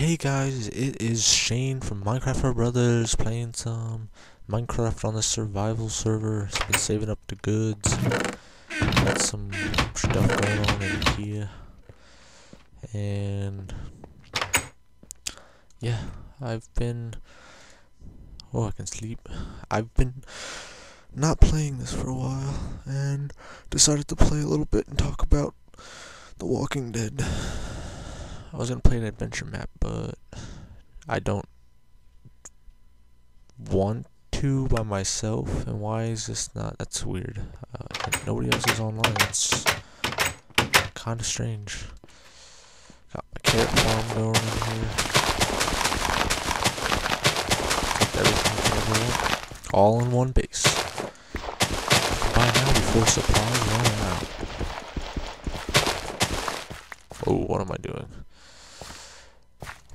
Hey guys, it is Shane from Minecraft for Brothers playing some Minecraft on the survival server. It's been saving up the goods. Got some stuff going on in here. And yeah, I've been oh I can sleep. I've been not playing this for a while and decided to play a little bit and talk about The Walking Dead. I was gonna play an adventure map, but I don't want to by myself. And why is this not? That's weird. Uh, nobody else is online. It's kind of strange. Got my carrot farm going in here. Kept everything. All in one base. Buy now before supplies run out. Oh, what am I doing?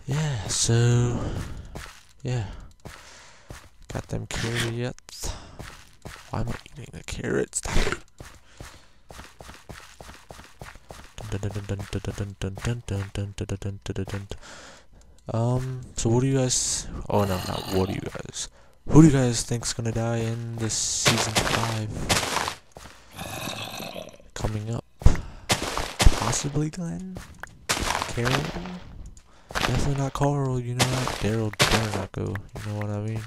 Yeah, so yeah. Got them carrots. Why am I eating the carrots? Um, so what do you guys oh no, not what do you guys who do you guys think's gonna die in this season five coming up? Possibly Glenn? Carol? Definitely not Carl, you know that. Daryl dare not go, you know what I mean?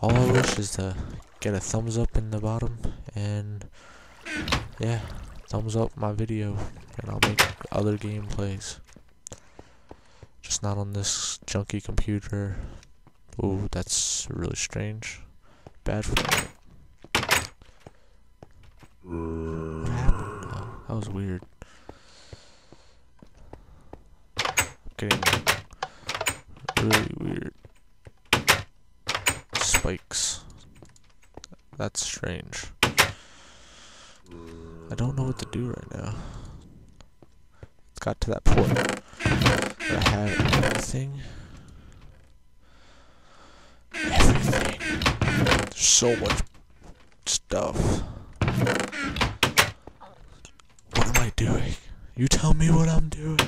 All I wish is to get a thumbs up in the bottom, and yeah, thumbs up my video, and I'll make other gameplays. Just not on this junky computer. Ooh, that's really strange. Bad for me. What happened? Oh, that was weird. Really weird spikes. That's strange. I don't know what to do right now. It's got to that point I have everything. Everything. There's so much stuff. What am I doing? You tell me what I'm doing.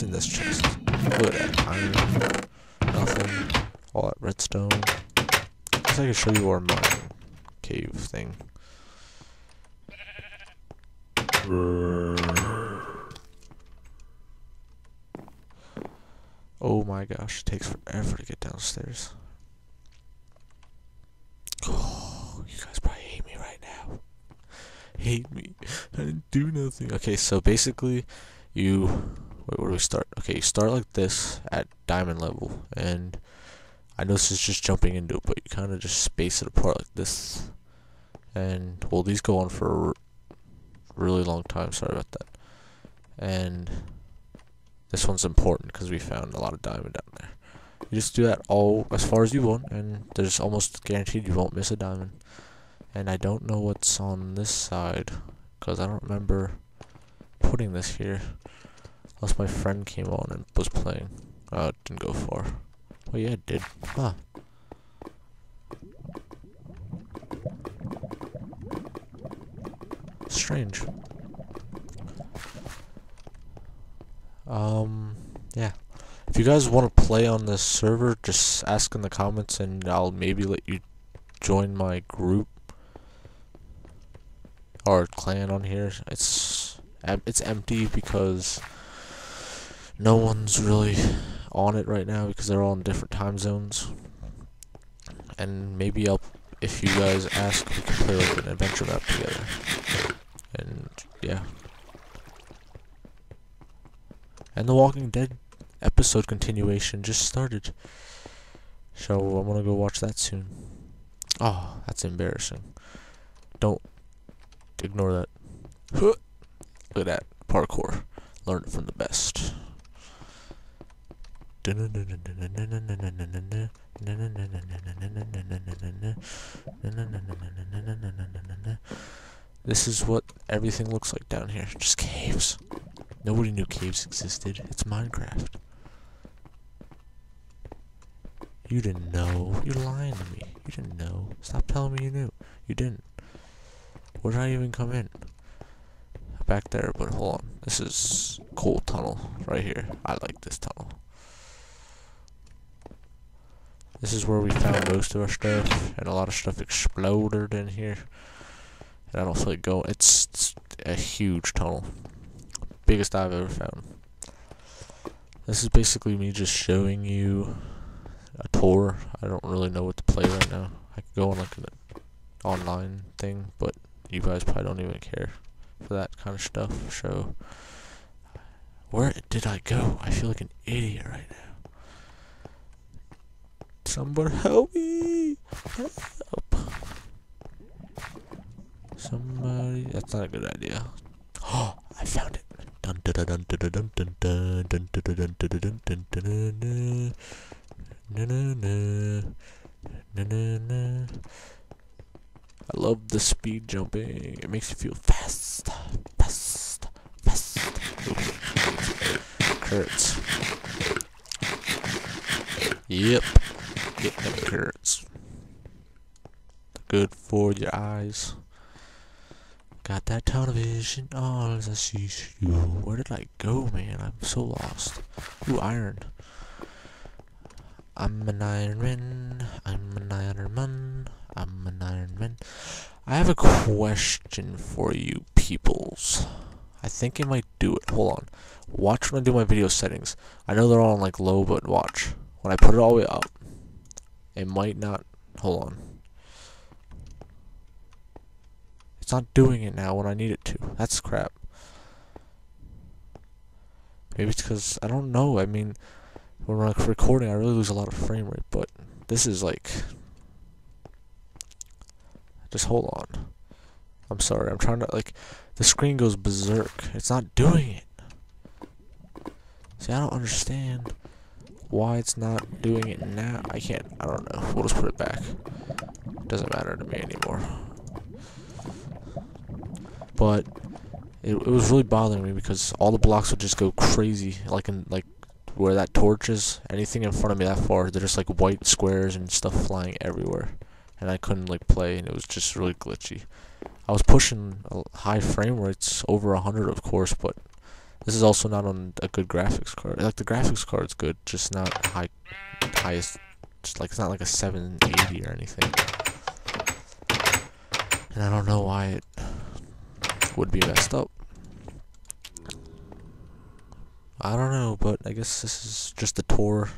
What's in this chest? Look iron. Nothing. All that redstone. I guess I can show you our mine cave thing. Oh my gosh, it takes forever to get downstairs. Oh, you guys probably hate me right now. Hate me. I didn't do nothing. Okay, so basically, you wait where do we start? Okay you start like this at diamond level and I know this is just jumping into it but you kind of just space it apart like this. And well these go on for a really long time sorry about that. And this one's important because we found a lot of diamond down there. You just do that all as far as you want and there's almost guaranteed you won't miss a diamond. And I don't know what's on this side because I don't remember putting this here. Unless my friend came on and was playing. Oh, it didn't go far. Oh yeah, it did. Huh. Strange. Um, yeah. If you guys want to play on this server, just ask in the comments and I'll maybe let you join my group or clan on here. It's it's empty because no one's really on it right now because they're all in different time zones. And maybe I'll, if you guys ask, we can play like an adventure map together. And yeah. And the Walking Dead episode continuation just started. So I'm gonna go watch that soon. Oh, that's embarrassing. Don't ignore that. Look at that parkour. Learn it from the best. This is what everything looks like down here. Just caves. Nobody knew caves existed. It's Minecraft. You didn't know. You're lying to me. You didn't know. Stop telling me you knew. You didn't. Where did I even come in? Back there, but hold on. This is cool tunnel right here. I like this tunnel. This is where we found most of our stuff, and a lot of stuff exploded in here. And I don't feel like going. It's, it's a huge tunnel, biggest I've ever found. This is basically me just showing you a tour. I don't really know what to play right now. I could go on like an online thing, but you guys probably don't even care for that kind of stuff. So, where did I go? I feel like an idiot right now. Somebody help me! Help! Somebody. That's not a good idea. Oh, I found it. Dun dun dun dun dun dun dun dun dun dun dun dun dun dun dun dun Na na na na na na. I love the speed jumping. It makes you feel fast, fast, fast. Hurts. Yep. Get them carrots. Good for your eyes. Got that television, vision, all as I see you. Where did I go, man? I'm so lost. Ooh, iron. I'm an Iron Man. I'm an Iron Man. I'm an Iron Man. I have a question for you peoples. I think it might do it. Hold on. Watch when I do my video settings. I know they're all on like low, but watch. When I put it all the way up, it might not. Hold on. It's not doing it now when I need it to. That's crap. Maybe it's because I don't know. I mean, when we're recording, I really lose a lot of frame rate, but this is like. Just hold on. I'm sorry. I'm trying to like. The screen goes berserk. It's not doing it. See, I don't understand why it's not doing it now. I can't. I don't know. We'll just put it back. Doesn't matter to me anymore. But it, it was really bothering me because all the blocks would just go crazy, like in like where that torch is. Anything in front of me that far, they're just like white squares and stuff flying everywhere, and I couldn't like play, and it was just really glitchy. I was pushing uh, high frame rates over a hundred, of course, but this is also not on a good graphics card. Like the graphics card's good, just not high, highest. Just like it's not like a 780 or anything. And I don't know why it would be messed up. I don't know, but I guess this is just a tour